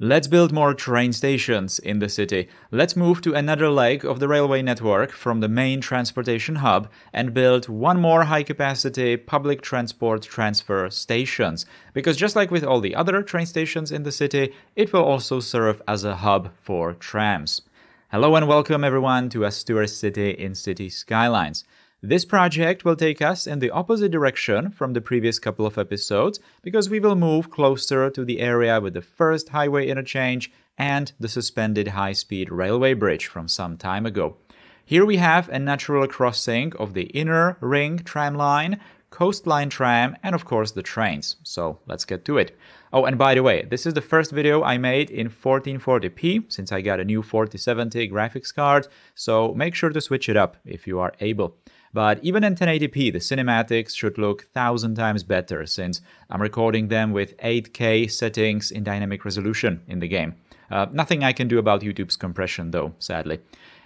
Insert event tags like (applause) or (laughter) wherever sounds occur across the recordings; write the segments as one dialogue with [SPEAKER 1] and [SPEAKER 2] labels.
[SPEAKER 1] Let's build more train stations in the city. Let's move to another leg of the railway network from the main transportation hub and build one more high capacity public transport transfer stations. Because just like with all the other train stations in the city, it will also serve as a hub for trams. Hello and welcome everyone to Asturis City in City Skylines. This project will take us in the opposite direction from the previous couple of episodes because we will move closer to the area with the first highway interchange and the suspended high speed railway bridge from some time ago. Here we have a natural crossing of the inner ring tram line, coastline tram, and of course the trains. So let's get to it. Oh, and by the way, this is the first video I made in 1440p since I got a new 4070 graphics card, so make sure to switch it up if you are able. But even in 1080p, the cinematics should look thousand times better since I'm recording them with 8K settings in dynamic resolution in the game. Uh, nothing I can do about YouTube's compression though, sadly.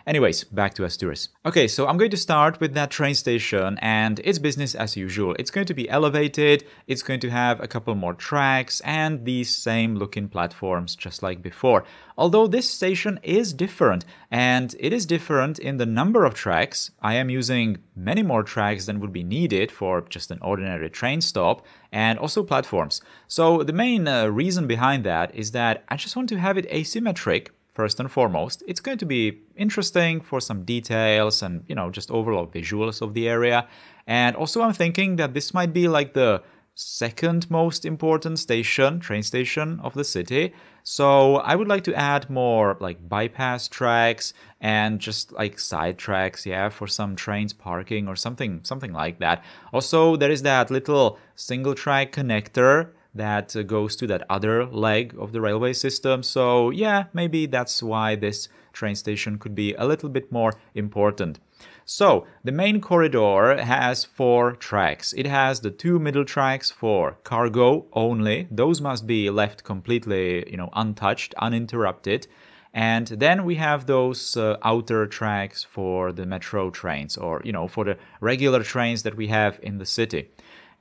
[SPEAKER 1] Anyways, back to Asturis. Okay, so I'm going to start with that train station and it's business as usual. It's going to be elevated, it's going to have a couple more tracks and these same looking platforms just like before. Although this station is different and it is different in the number of tracks. I am using many more tracks than would be needed for just an ordinary train stop and also platforms. So the main uh, reason behind that is that I just want to have it asymmetric first and foremost. It's going to be interesting for some details and, you know, just overall visuals of the area. And also I'm thinking that this might be like the second most important station, train station of the city. So I would like to add more like bypass tracks and just like side tracks, yeah, for some trains parking or something something like that. Also, there is that little single track connector that uh, goes to that other leg of the railway system. So, yeah, maybe that's why this train station could be a little bit more important. So, the main corridor has four tracks. It has the two middle tracks for cargo only. Those must be left completely, you know, untouched, uninterrupted. And then we have those uh, outer tracks for the metro trains or, you know, for the regular trains that we have in the city.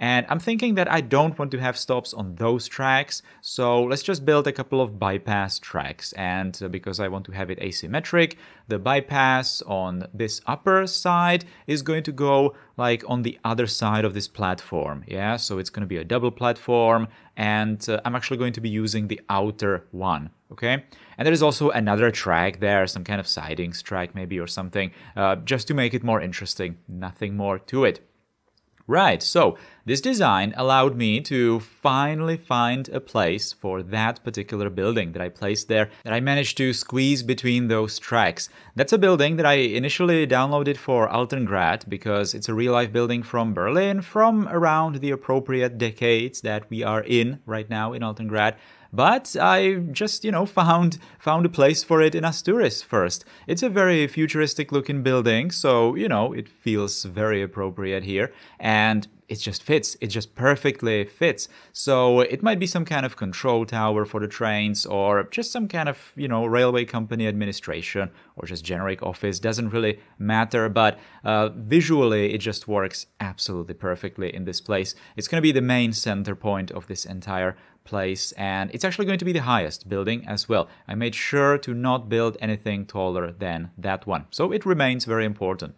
[SPEAKER 1] And I'm thinking that I don't want to have stops on those tracks, so let's just build a couple of bypass tracks. And uh, because I want to have it asymmetric, the bypass on this upper side is going to go like on the other side of this platform. Yeah, so it's going to be a double platform, and uh, I'm actually going to be using the outer one. Okay, and there is also another track there, some kind of sidings track maybe or something, uh, just to make it more interesting. Nothing more to it. Right, so this design allowed me to finally find a place for that particular building that I placed there that I managed to squeeze between those tracks. That's a building that I initially downloaded for Altengrad because it's a real life building from Berlin from around the appropriate decades that we are in right now in Altengrad. But I just, you know, found found a place for it in Asturis first. It's a very futuristic looking building, so, you know, it feels very appropriate here. And it just fits. It just perfectly fits. So it might be some kind of control tower for the trains or just some kind of, you know, railway company administration or just generic office. Doesn't really matter. But uh, visually, it just works absolutely perfectly in this place. It's going to be the main center point of this entire place and it's actually going to be the highest building as well. I made sure to not build anything taller than that one. So it remains very important.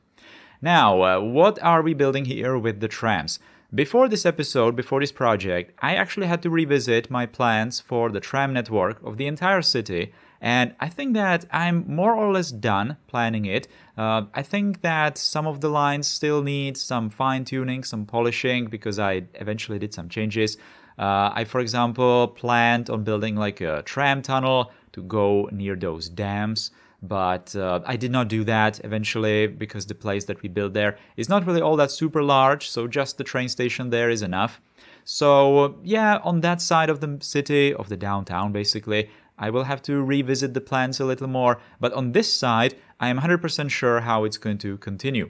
[SPEAKER 1] Now, uh, what are we building here with the trams? Before this episode, before this project, I actually had to revisit my plans for the tram network of the entire city, and I think that I'm more or less done planning it. Uh, I think that some of the lines still need some fine tuning, some polishing, because I eventually did some changes. Uh, I, for example, planned on building like a tram tunnel to go near those dams but uh, I did not do that eventually because the place that we built there is not really all that super large, so just the train station there is enough. So, yeah, on that side of the city, of the downtown basically, I will have to revisit the plans a little more, but on this side, I am 100% sure how it's going to continue.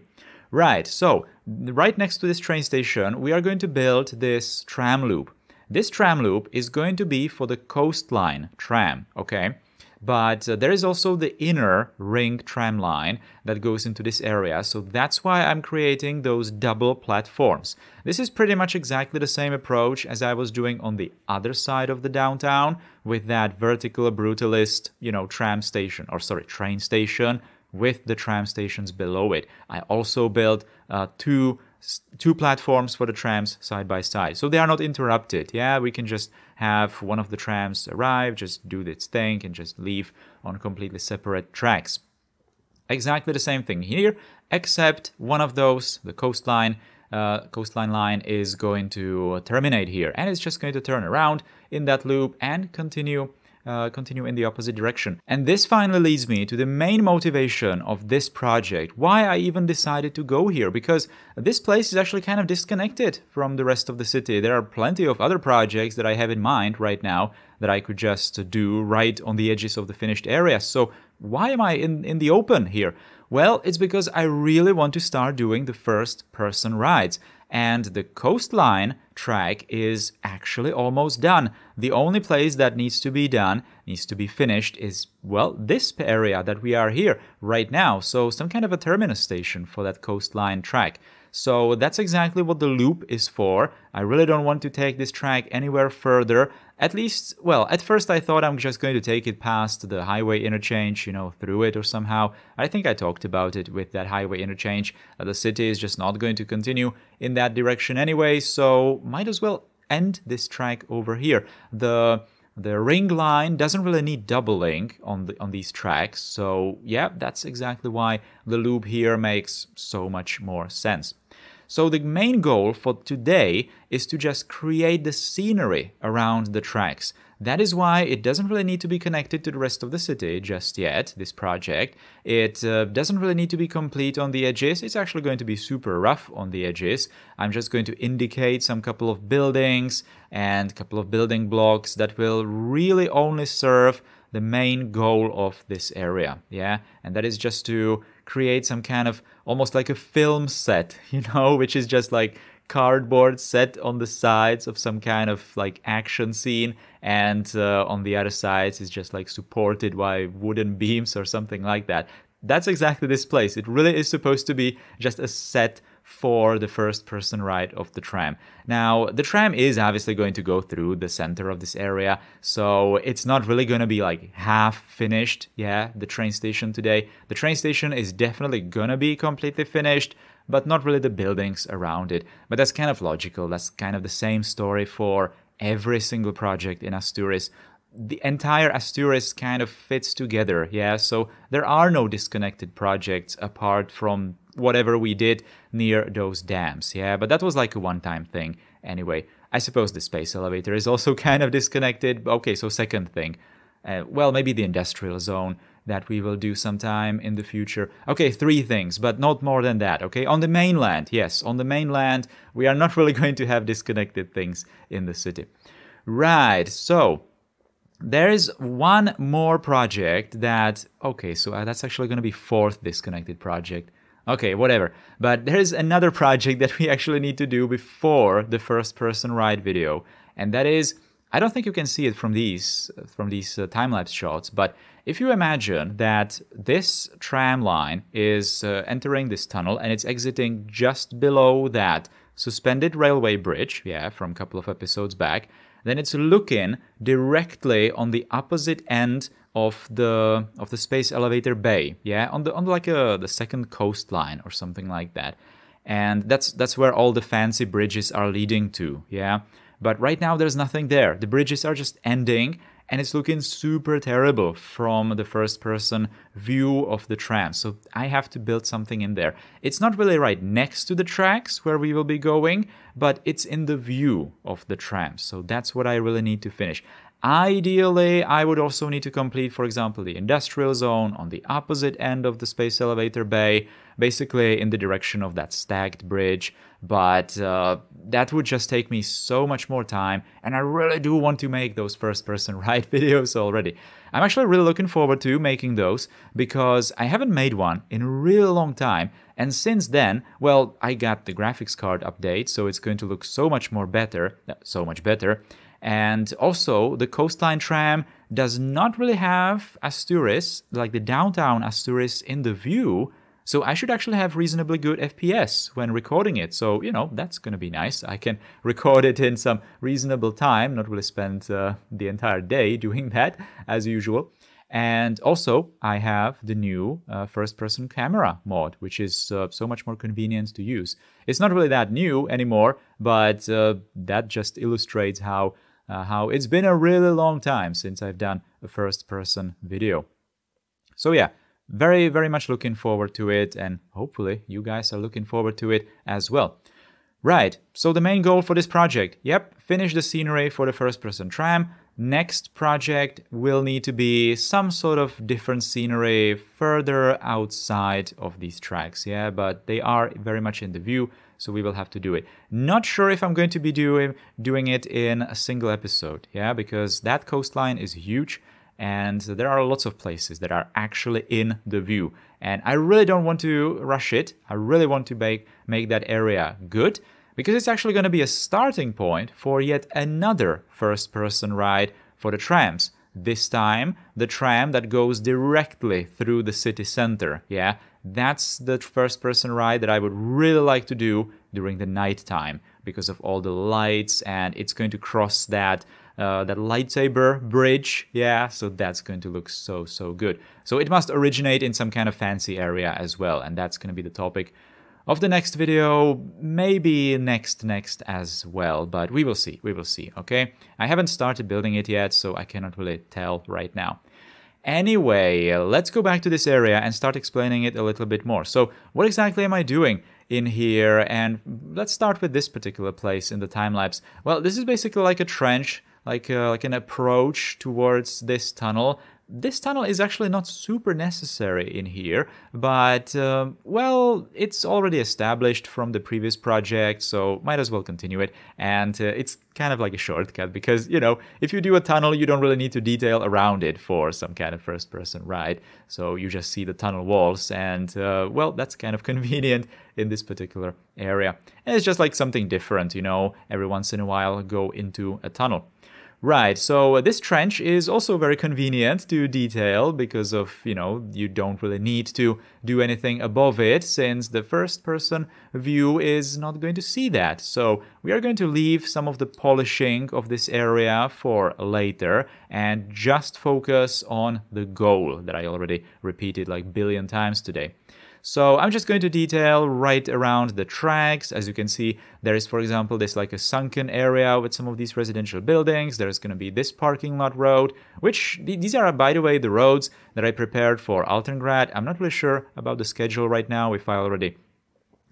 [SPEAKER 1] Right, so right next to this train station, we are going to build this tram loop. This tram loop is going to be for the coastline tram, okay? But uh, there is also the inner ring tram line that goes into this area. So that's why I'm creating those double platforms. This is pretty much exactly the same approach as I was doing on the other side of the downtown with that vertical brutalist, you know, tram station or sorry, train station with the tram stations below it. I also built uh, two two platforms for the trams side by side. So they are not interrupted. Yeah, we can just have one of the trams arrive, just do its thing, and just leave on completely separate tracks. Exactly the same thing here, except one of those, the coastline, uh, coastline line is going to terminate here and it's just going to turn around in that loop and continue uh, continue in the opposite direction. And this finally leads me to the main motivation of this project, why I even decided to go here, because this place is actually kind of disconnected from the rest of the city. There are plenty of other projects that I have in mind right now that I could just do right on the edges of the finished area. So why am I in, in the open here? Well, it's because I really want to start doing the first person rides and the coastline track is actually almost done. The only place that needs to be done, needs to be finished, is, well, this area that we are here right now. So, some kind of a terminus station for that coastline track. So that's exactly what the loop is for. I really don't want to take this track anywhere further. At least, well, at first I thought I'm just going to take it past the highway interchange, you know, through it or somehow. I think I talked about it with that highway interchange. Uh, the city is just not going to continue in that direction anyway, so might as well end this track over here. The the ring line doesn't really need doubling on the on these tracks, so yeah, that's exactly why the loop here makes so much more sense. So the main goal for today is to just create the scenery around the tracks. That is why it doesn't really need to be connected to the rest of the city just yet, this project. It uh, doesn't really need to be complete on the edges. It's actually going to be super rough on the edges. I'm just going to indicate some couple of buildings and couple of building blocks that will really only serve the main goal of this area. Yeah, and that is just to create some kind of almost like a film set, (laughs) you know, which is just like cardboard set on the sides of some kind of like action scene and uh, on the other sides is just like supported by wooden beams or something like that that's exactly this place it really is supposed to be just a set for the first person ride of the tram. Now, the tram is obviously going to go through the center of this area, so it's not really going to be like half finished. Yeah, the train station today. The train station is definitely going to be completely finished, but not really the buildings around it. But that's kind of logical. That's kind of the same story for every single project in Asturis the entire Asturis kind of fits together, yeah. So there are no disconnected projects apart from whatever we did near those dams. Yeah, but that was like a one time thing. Anyway, I suppose the space elevator is also (laughs) kind of disconnected. Okay, so second thing. Uh, well, maybe the industrial zone that we will do sometime in the future. Okay, three things, but not more than that. Okay, on the mainland, yes, on the mainland, we are not (laughs) really going to have disconnected things in the city. Right, so there is one more project that, okay, so uh, that's actually going to be fourth disconnected project. Okay, whatever. But there's another project (laughs) that we actually need to do before the first person ride video. And that is, I don't think you can see it from these, from these uh, time-lapse shots, but if you imagine that this tram line is uh, entering this tunnel and it's exiting just below that suspended railway bridge, yeah, from a couple of episodes back, then it's looking directly on the opposite end of the of the space elevator bay yeah on the on like a the second coastline or something like that. And that's that's where all the fancy bridges are leading to yeah. But right now there's nothing there. The bridges are just ending and it's looking super terrible from the first person view of the tram. So i have to build something in there. It's not really right next to the tracks where we will be going but it's in the view of the tram. So that's what i really need to finish Ideally, I would also need to complete, for example, the industrial zone on the opposite end of the space elevator bay, basically in the direction of that stacked bridge. But uh, that would just take me so much more time, and I really do want to make those first person (laughs) ride videos already. I'm actually really looking forward to making those because I haven't made one in a really long time. And since then, well, I got the graphics card update, so it's going to look so much more better, so much better And also, the coastline tram does not really have Asturis, like the downtown Asturis, in the view. So I should actually have reasonably good FPS when recording it. So, you know, that's going to be nice. I can (laughs) record it in some reasonable time, not really spend uh, the entire day (laughs) doing that as usual. And also, I have the new uh, first person camera mod, which is uh, so much more convenient to use. It's not really that new anymore, but uh, that just illustrates how, uh, how it's been a really long time since I've done a first person video. So, yeah, very, very much looking forward to it, and hopefully, you guys are looking forward to it as well. Right, so the main goal for this project yep, finish the scenery for the first person tram Next project will need to be some sort of different scenery further outside of these tracks, yeah, but they are very much in the view, so we will have to do it. Not sure if I'm going to be doing doing it in a single episode, yeah, because that coastline is huge and there are lots of places that are actually in the view. And I really don't want to rush it. I really want to make make that area good because it's actually going to be a starting point for yet another first person ride for the trams. This time, the tram that goes directly through the city center. Yeah, that's the first person ride that I would really like to do during the night time because of all the lights and it's going to cross that uh, that lightsaber bridge yeah so that's going to look so so good so it must originate in some kind of fancy area as well and that's going to be the topic of the next video, maybe next next as well, but we will see, we will see, okay? I haven't started building it yet, so I cannot really tell right now. Anyway, let's go back to this area and start explaining it a little bit more. So what exactly am I doing in here? And let's start with this particular place in the time lapse. Well, this is basically like a trench, like, uh, like an approach towards this tunnel this tunnel is actually not super necessary in here, but um, well, it's already established from the previous project, so might as well continue it. And uh, it's kind of like a shortcut because, you know, if you do a tunnel, you don't really need to detail around it for some kind of first person ride. So you just see the tunnel walls, and uh, well, that's kind of (laughs) convenient in this particular area. And it's just like something different, you know, every once in a while go into a tunnel. Right, so uh, this trench is also very convenient to detail because of, you know, you don't really need to do anything above it since the first person view is not going to see that. So we are going to leave some of the polishing of this area for later and just focus on the goal that I already repeated like billion times today. So I'm just going to detail right around the tracks. As you can see, there is, for example, this like a sunken area with some of these residential buildings. There's going to be this parking lot road, which these are, by the way, the roads that I prepared for Altengrad. I'm not really sure about the schedule right now, if I already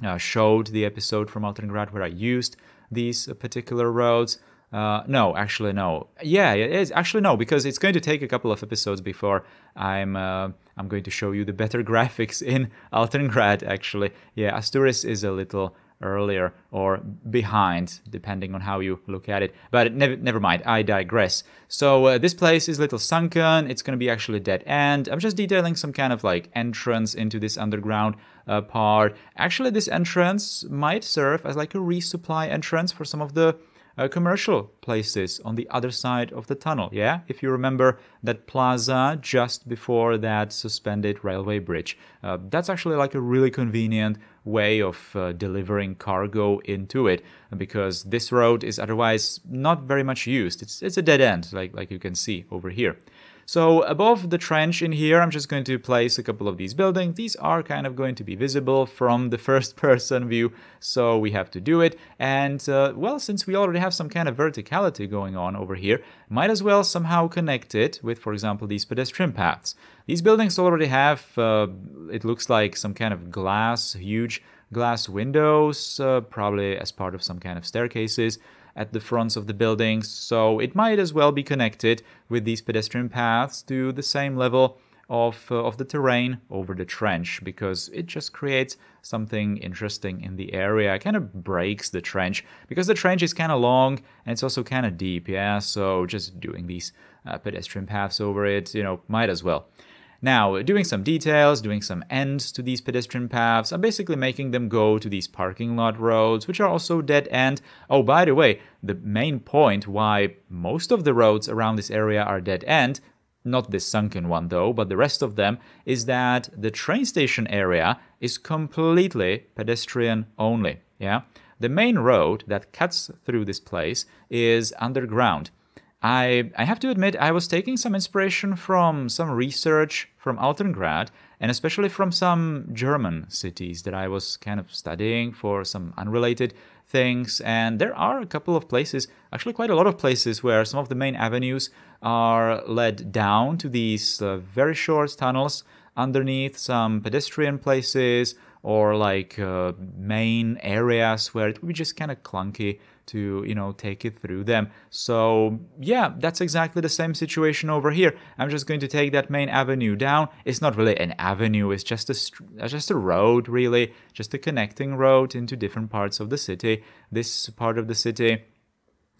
[SPEAKER 1] uh, showed the episode from Altengrad where I used these particular roads. Uh, no, actually, no. Yeah, it is actually no, because it's going to take a couple of episodes before I'm uh, I'm going to show you the better (laughs) graphics in Altengrad. Actually, yeah, Asturis is a little earlier or behind, depending on how you look at it. But never, never mind, I digress. So uh, this place is a little sunken. It's going to be actually dead end. I'm just detailing some kind of like entrance into this underground uh, part. Actually, this entrance might serve as like a resupply entrance for some of the uh, commercial places on the other side of the tunnel. Yeah, if you remember that plaza just before that suspended railway bridge, uh, that's actually like a really convenient way of uh, delivering cargo into it because this road is otherwise not very much used. It's it's a dead end, like like you can see over here. So above the trench in here, I'm just going to place a couple of these buildings. These are kind of going to be visible from the (laughs) first person view, so we have to do it. And uh, well, since we already have some kind of verticality going on over here, might as well somehow connect it with, for example, these pedestrian paths. These buildings already have, uh, it looks like some kind of glass, huge glass windows, uh, probably as part of some kind of staircases at the fronts of the buildings, so it might as well be connected with these pedestrian paths to the same level of, uh, of the terrain over the trench because it just creates something interesting in the area. It kind of breaks the trench because the trench is kind of long and it's also kind of deep, yeah. So just doing these uh, pedestrian paths over it, you know, might as well. Now, doing some details, doing some ends to these pedestrian paths, I'm basically making them go to these parking lot roads, which are also dead end. Oh, by the way, the main point why most of the roads around this area are dead end, not this sunken one though, but the rest of them, is that the train station area is completely pedestrian only. Yeah? The main road that cuts through this place is underground. I, I have to admit, I was taking some inspiration from some research from Altengrad and especially from some German cities that I was kind of studying for some unrelated things. And there are a couple of places, actually, quite a lot of places, where some of the main avenues are led down to these uh, very short tunnels underneath some pedestrian places or like uh, main areas where it would be just kind of clunky to you know take it through them. So yeah that's exactly the same situation over here. I'm just going to take that main avenue down. It's not really an avenue. It's just a uh, just a road really. Just a connecting road into different parts of the city. This part of the city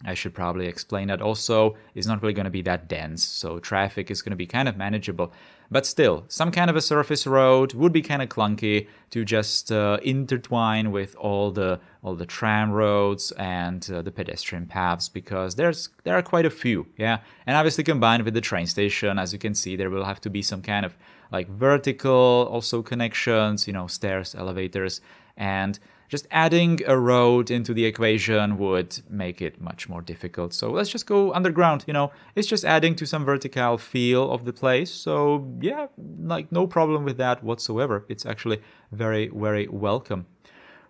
[SPEAKER 1] I should probably explain that also is not really going to be that dense, so traffic is going to be kind of manageable. But still, some kind of a surface road would be kind of clunky to just uh, intertwine with all the all the tram roads and uh, the pedestrian paths because there's there are quite a few, yeah. And obviously combined with the train station, as you can see, there will have to be some kind of like vertical also connections, you know, stairs, elevators, and just adding a road into the equation would make it much more difficult. So let's just go underground, you know, it's just adding to some vertical feel of the place. So yeah, like no problem with that whatsoever. It's actually very, very welcome.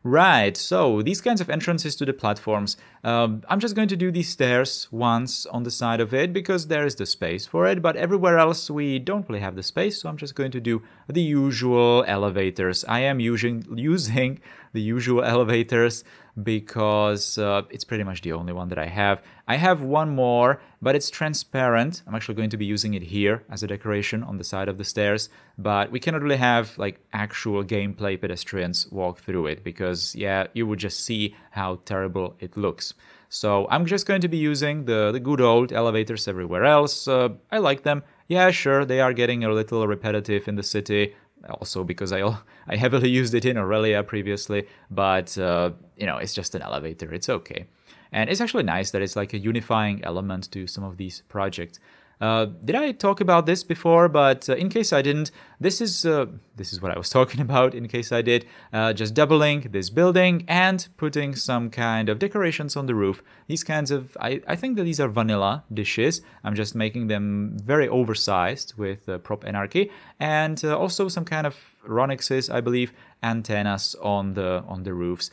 [SPEAKER 1] Right, so these kinds of entrances to the platforms. Um, I'm just going to do these stairs once on the side of it because there is the space for it, but everywhere else we don't really have the space, so I'm just going to do the usual elevators. I am using, (laughs) using the usual elevators because uh, it's pretty much the only one that I have. I have one more, but it's transparent. I'm actually going to be using it here as a decoration on the side of the stairs, but we cannot really have like actual gameplay pedestrians walk through it because yeah, you would just see how terrible it looks. So I'm just going to be using the, the good old elevators everywhere else. Uh, I like them. Yeah, sure, they are getting a little repetitive in the city, also because I (laughs) I heavily used it in Aurelia previously, but uh, you know it's just an elevator. It's okay, and it's actually nice that it's like a unifying element to some of these projects. Uh, did I talk about this before? But uh, in case I didn't, this is uh, this is what I was (laughs) talking about. In case I did, uh, just doubling this building and putting some kind of decorations on the roof. These kinds of I, I think that these are vanilla dishes. I'm just making them very oversized with uh, prop anarchy and also some kind of Ronyx's, I believe, antennas on the on the roofs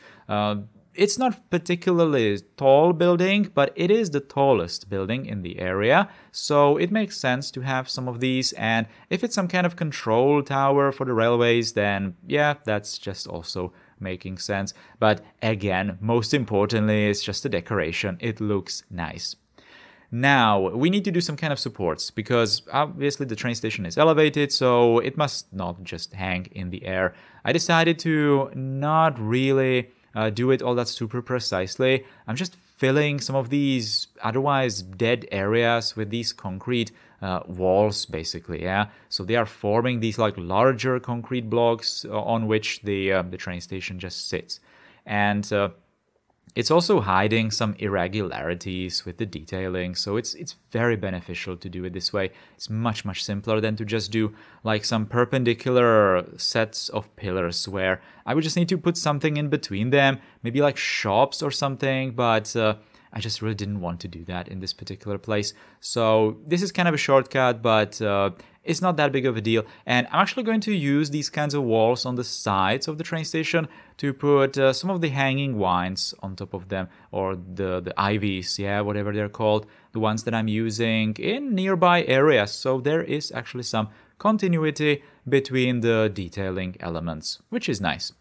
[SPEAKER 1] it's not particularly tall building, but it is the tallest building in the area. So it makes sense to have some of these. And if it's some kind of control tower for the railways, then yeah, that's just also making sense. But again, most importantly, it's just a decoration. It looks nice. Now, we need to do some kind of supports because obviously the train station is elevated, so it must not just hang in the air. I decided to not really uh, do it all that super precisely. I'm just filling some of these otherwise dead areas with these concrete uh, walls basically yeah so they are forming these like larger concrete blocks uh, on which the uh, the train station just sits and uh, it's also hiding some irregularities with the detailing, so it's it's very beneficial to do it this way. It's much much simpler than to just do like some perpendicular sets of pillars where I would just need to put something in between them, maybe like shops or something, but uh, I just really didn't want to do that in this particular place. So this is kind of a shortcut, but uh, it's not that big of a deal. And I'm actually going to use these kinds of walls on the sides of the train station to put uh, some of the hanging vines on top of them, or the, the ivies, yeah, whatever they're called, the ones that I'm using in nearby areas. So there is actually some continuity between the detailing elements, which is nice.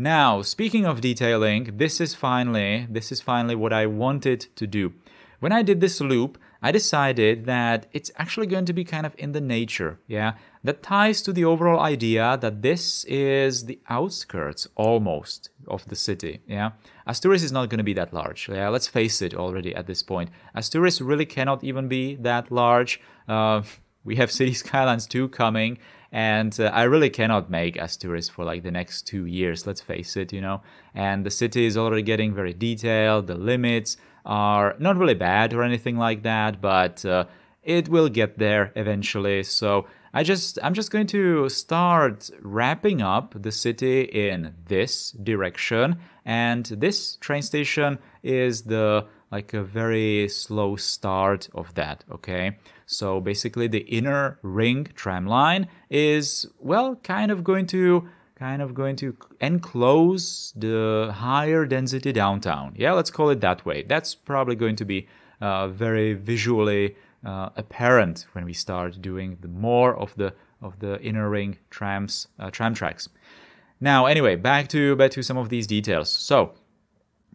[SPEAKER 1] Now, speaking of detailing, this is finally this is finally what I wanted to do. When I did this loop, I decided that it's actually going to be kind of in the nature, yeah, that ties to the overall idea that this is the outskirts almost of the city, yeah. Asturis is not going to be that large, yeah, let's face it already at this point. Asturis really cannot even be that large. Uh, (laughs) we have City Skylines 2 coming, and uh, I really cannot make Asturis for like the next two years, let's face it, you know. And the city is already getting very detailed, the limits are not really bad or anything like that, but uh, it will get there eventually. So I just I'm just going to start wrapping up the city in this direction and this train station is the like a very slow start of that, okay? So basically the inner ring tram line is well kind of going to kind of going to enclose the higher density downtown. Yeah, let's call it that way. That's probably going to be uh, very visually uh, apparent when we start doing the more of the of the inner ring trams uh, tram tracks. Now, anyway, back to back to some of these details. So,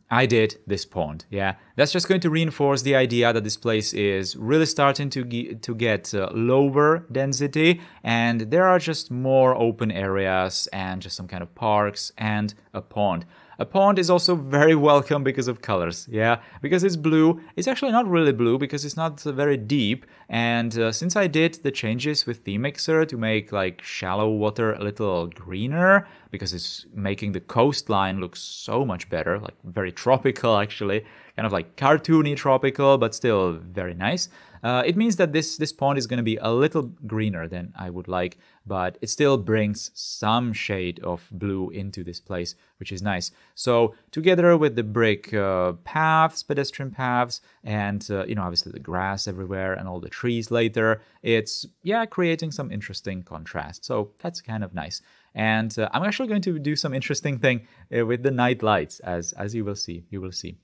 [SPEAKER 1] I did this pond. Yeah, that's just going to reinforce the idea that this place is really starting to ge- to get uh, lower density, and there are just more open areas and just some kind of parks and a pond. A pond is also very welcome because of colors, yeah? Because it's blue. It's actually not really blue because it's not very deep. And uh, since I did the changes with the mixer to make like shallow water a little greener, because it's making the coastline look so much better, like very tropical actually, kind of like cartoony tropical, but still very nice. Uh, it means that this this pond is going to be a little greener than I would like, but it still brings some shade of blue into this place, which is nice. So together with the brick uh, paths, pedestrian paths, and uh, you know obviously the grass everywhere and all the trees later, it's yeah creating some interesting contrast. So that's kind of nice. And uh, I'm actually going to do some interesting thing uh, with the night lights, as as you will see. You will see.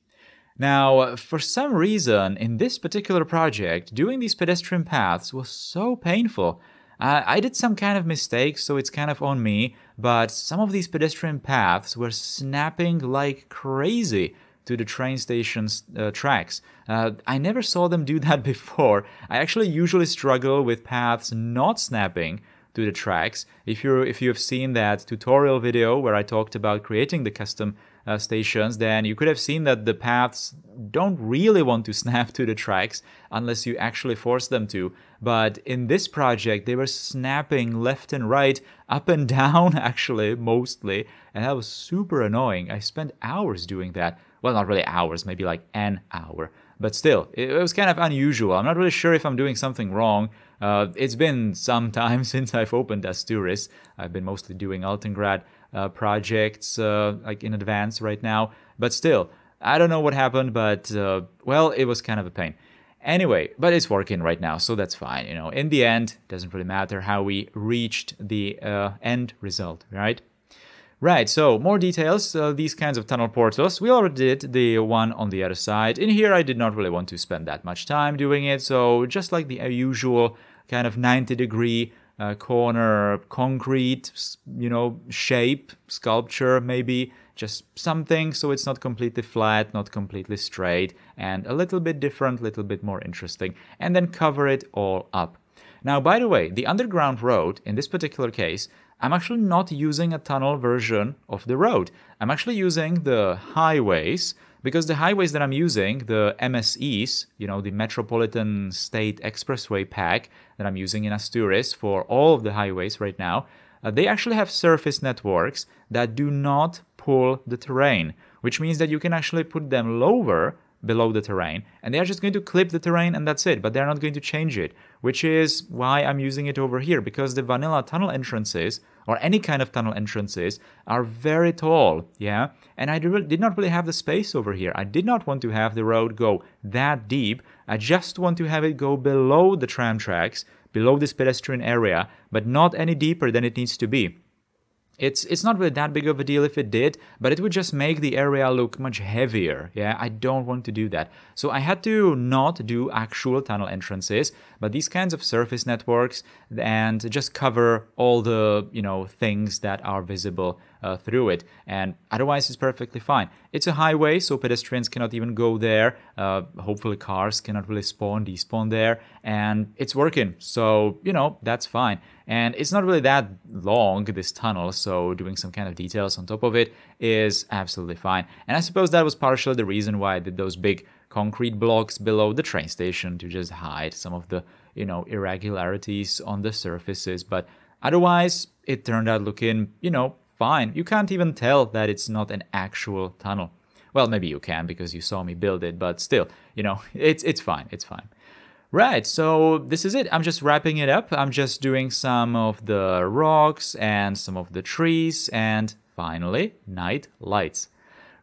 [SPEAKER 1] Now, for some reason, in this particular project, doing these pedestrian paths was so painful. Uh, I did some kind of mistake, so it's kind of on me, but some of these pedestrian paths were snapping like crazy to the train station's uh, tracks. Uh, I never saw them do (laughs) that before. I actually usually struggle with paths not snapping to the tracks. If you if you have seen that tutorial video where I talked about creating the custom uh, stations, then you could have seen that the paths don't really want to (laughs) snap to the tracks unless you actually force them to. But in this project, they were snapping left and right, up and (laughs) down, actually, mostly. And that was super annoying. I spent hours doing that. Well, not really hours, maybe like an hour. But still, it, was kind of unusual. I'm not really sure if I'm doing something wrong. Uh, it's been some (laughs) time since I've opened Asturis. I've been mostly doing Altengrad projects uh, like in advance right now. But still, I don't know what happened, but uh, well, it was kind of a pain. Anyway, but it's working right now, so that's fine. You know, in the end, doesn't really matter how we reached the uh, end result, right? Right, so more details, uh, these kinds of tunnel portals. We already did the one on the other side. In here, I did not really want to spend that much time doing it, so just like the usual kind of 90 degree uh, corner concrete, you know, shape, sculpture, maybe just something so it's not completely flat, not completely straight, and a little bit different, a little bit more interesting, and then cover it all up. Now, by the way, the underground road, in this particular case, I'm actually not using a tunnel version of the road. I'm actually using the highways because the highways that I'm using, the MSEs, you know, the Metropolitan State Expressway pack that I'm using in Asturis for all of the highways right now, uh, they actually have surface networks that do not pull the terrain, which means that you can actually put them lower below the terrain and they are just going to clip the terrain and that's it but they're not going to change it which is why i'm using it over here because the vanilla tunnel entrances or any kind of tunnel entrances are very tall, yeah? And I did not really have the space over here. I did not want to have the road go that deep. I just want to have it go below the tram tracks, below this pedestrian area, but not any deeper than it needs to be. It's it's not really that big of a deal if it did, but it would just make the area look much heavier. Yeah, I don't want to do that. So I had to not do actual tunnel entrances, but these kinds of surface networks and just cover all the, you know, things that are visible uh, through it. And otherwise, it's perfectly fine. It's a highway, so pedestrians cannot even go there. Uh, hopefully, cars cannot really spawn, despawn there. And it's working. So, you know, that's fine. And it's not really that long, this tunnel, so doing some kind of details on top of it is absolutely fine. And I suppose that was partially the reason why I did those big concrete blocks below the train station to just hide some of the you know, irregularities on the surfaces. But otherwise, it turned out looking, you know, fine. You can't even tell that it's not an actual tunnel. Well, maybe you can because you saw me build it, but still, you know, (laughs) it's it's fine. It's fine. Right, so this is it. I'm just wrapping it up. I'm just doing some of the rocks and some of the trees and finally night lights.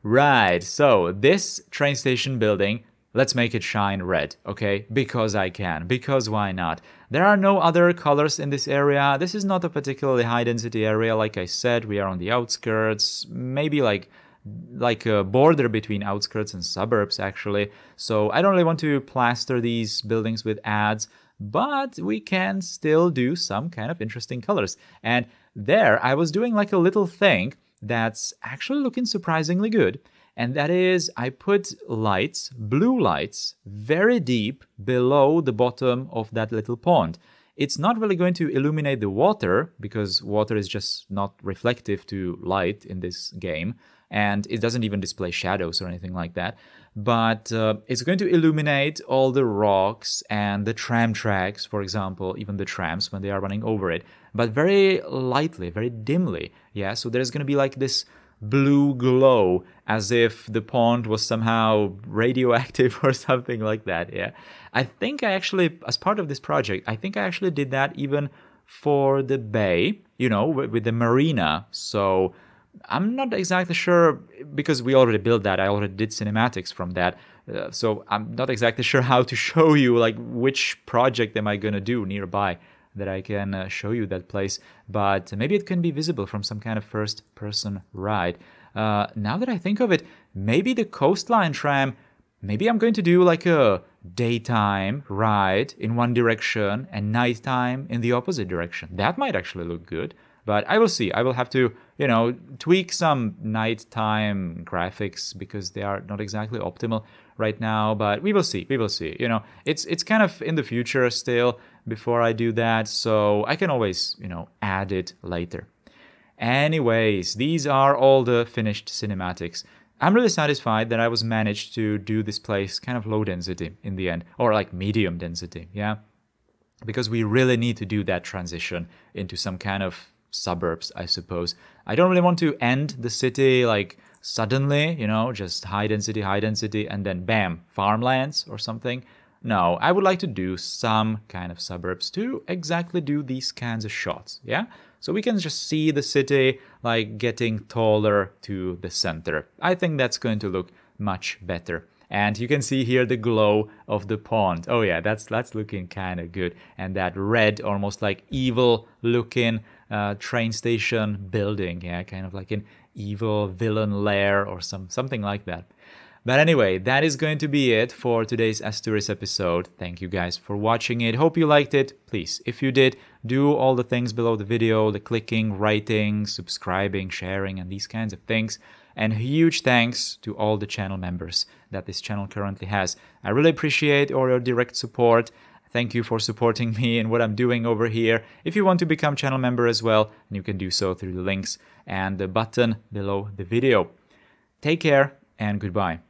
[SPEAKER 1] Right, so this train station building, let's make it shine red, okay? Because I can, because why not? There are no other colors in this area. This is not a particularly high density area. Like I said, we are on the outskirts, maybe like like a border between outskirts and suburbs actually. So I don't really want to plaster these buildings with ads, but we can still do some kind of interesting colors. And there I was doing like a little thing that's actually looking surprisingly good. And that is, I put lights, blue lights, very deep below the bottom of that little pond. It's not really going to illuminate the water because water is just not reflective to light in this game and it doesn't even display shadows or anything like that. But uh, it's going to illuminate all the rocks and the tram tracks, for example, even the trams when they are running over it, but very lightly, very dimly. Yeah, so there's going to be like this blue glow as if the pond was somehow radioactive (laughs) or something like that. Yeah, I think I actually, as part of this project, I think I actually did that even for the bay, you know, with, with the marina. So I'm not exactly sure because we already built that. I already did cinematics from that. Uh, so I'm not exactly (laughs) sure how to show you like which project am I going to do nearby that I can uh, show you that place. But maybe it can be visible from some kind of first person ride. Uh, now that I think of it, maybe the coastline tram, maybe I'm going to do like a daytime ride in one direction and nighttime in the opposite direction. That might actually look good. But I will see. I will have to, you know, tweak some nighttime graphics because they are not exactly optimal right now. But we will see. We will see. You know, it's it's kind of in the future still before I do that, so I can always, you know, add it later. Anyways, these are all the finished cinematics. I'm really satisfied that I was managed to do this place kind of low density in the end, or like medium density, yeah? Because we really need to do that transition into some kind of suburbs, I suppose. I don't really want to end the city like suddenly, you know, just high density, high density, and then bam, farmlands or something. No, I would like to do some kind of suburbs to exactly do these kinds of shots, yeah? So we can just see the city like getting taller to the center. I think that's going to look much better. And you can see here the glow of the pond. Oh yeah, that's that's looking kind of good. And that red, almost like evil looking uh, train station building. Yeah, kind of like an evil villain lair or some something like that. But anyway, that is going to be it for today's Asturis episode. Thank you guys for watching it. Hope you liked it. Please, if you did, do all the things below the video the clicking, writing, subscribing, sharing, and these kinds of things. And huge thanks to all the channel members that this channel currently has. I really appreciate all your direct support. Thank you for supporting (laughs) me and what I'm doing over here. If you want to become channel member as well, you can do so through the links and the button below the video. Take care and goodbye.